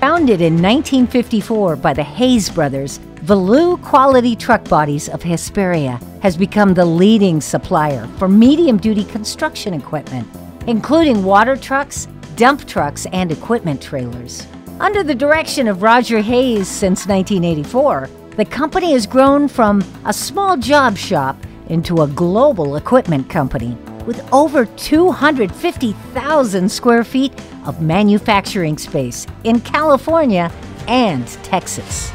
Founded in 1954 by the Hayes brothers, Valew Quality Truck Bodies of Hesperia has become the leading supplier for medium duty construction equipment, including water trucks, dump trucks, and equipment trailers. Under the direction of Roger Hayes since 1984, the company has grown from a small job shop into a global equipment company with over 250,000 square feet of manufacturing space in California and Texas.